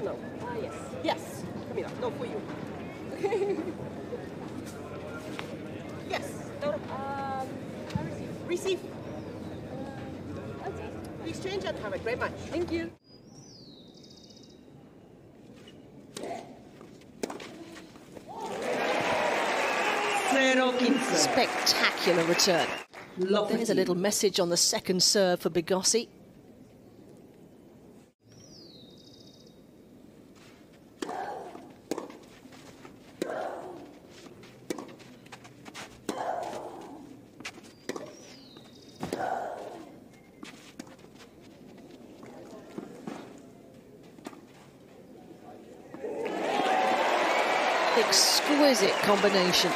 or no? Ah, yes. Yes. Camila, no for you. yes. No, no. Um, I received. Receive. Uh, okay. Exchange and have a great match. Thank you. Spectacular return. Lovely. There's a little message on the second serve for Pigossi. Exquisite combination.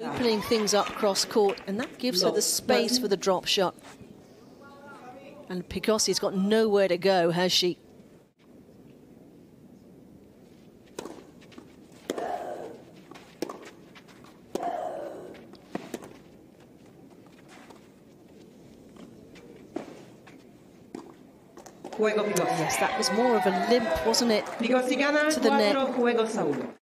Opening things up cross court, and that gives her the space for the drop shot. And Pigossi's got nowhere to go, has she? Juego. Yes, that was more of a limp, wasn't it? Gana To the net. juegos a uno.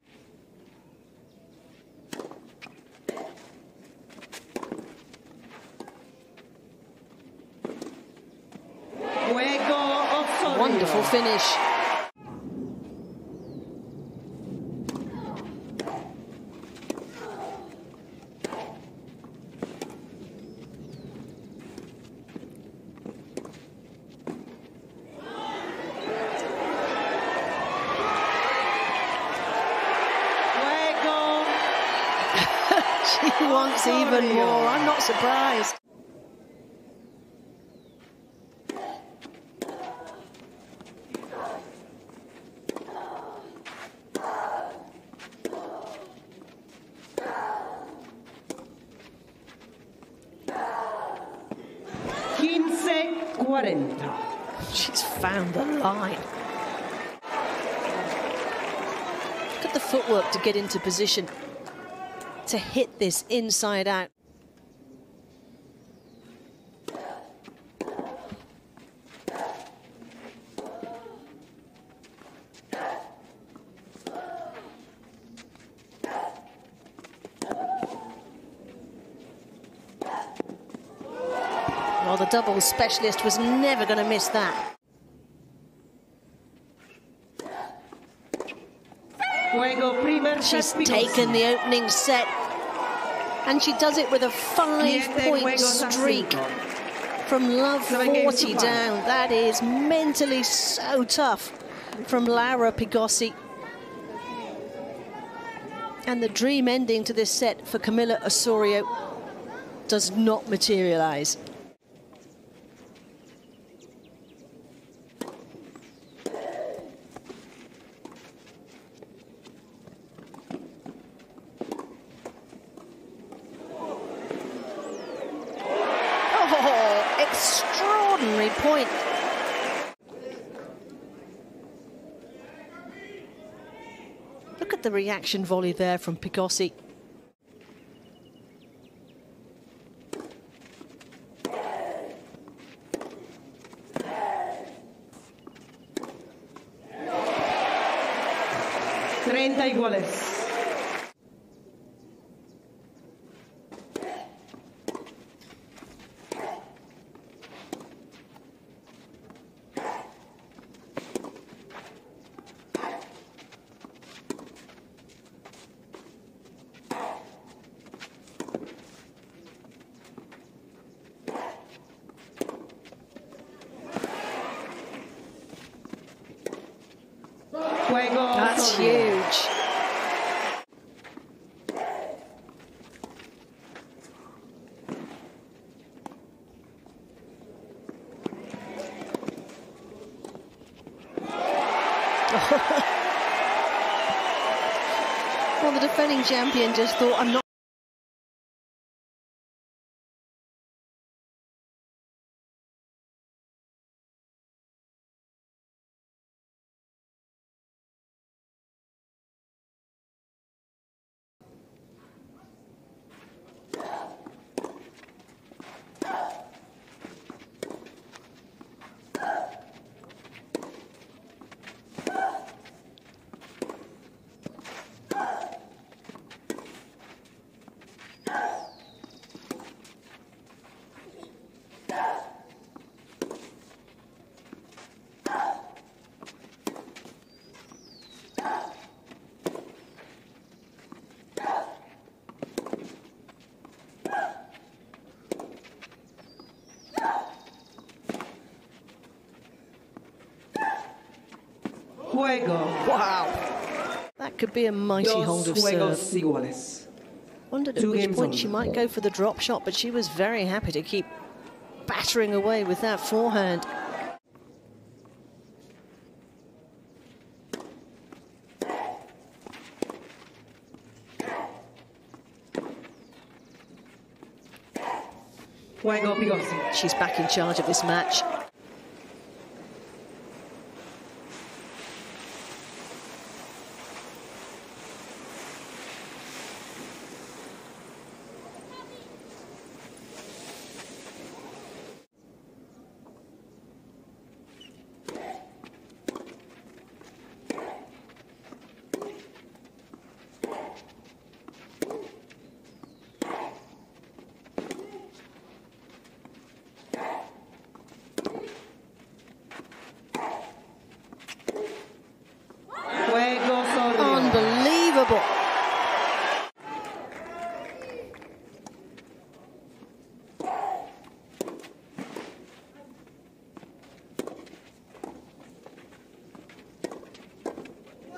Wonderful finish. Juego She wants even more. I'm not surprised. quince cuarenta. She's found the line. Look at the footwork to get into position to hit this inside out. Well, the doubles specialist was never going to miss that. Juego primer She's taken the opening set, and she does it with a five-point streak from love 40 down. That is mentally so tough from Laura Pigossi. And the dream ending to this set for Camila Osorio does not materialize. Extraordinary point. Look at the reaction volley there from Pigossi. Treinta iguales. Juego That's huge. well, the defending champion just thought, I'm not. Juego. Wow. That could be a mighty hold of juegos serve. iguales. Wondered at which point on. she might go for the drop shot, but she was very happy to keep battering away with that forehand. Juego She's back in charge of this match. Juego Osorio. Unbelievable.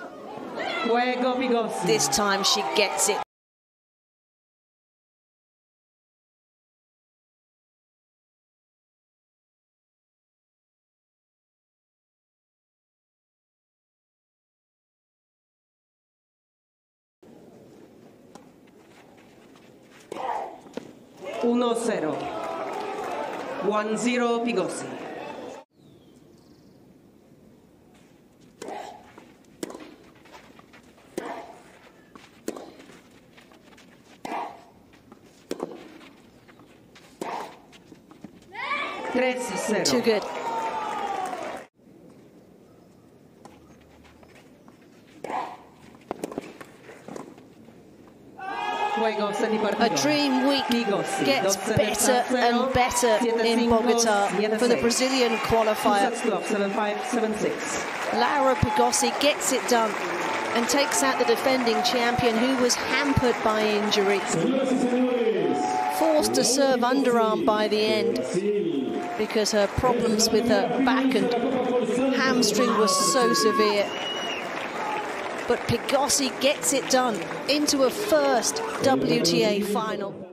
Juego Pigossi. This time she gets it. Uno cero. One zero Pigossi. Too good. A dream week gets better and better in Bogota for the. Brazilian qualifier. Laura Pigossi gets it done and takes out the defending champion who was hampered by injury. Forced to serve underarm by the end. Because her problems with her back and hamstring were so severe. But Pigossi gets it done into a first WTA final.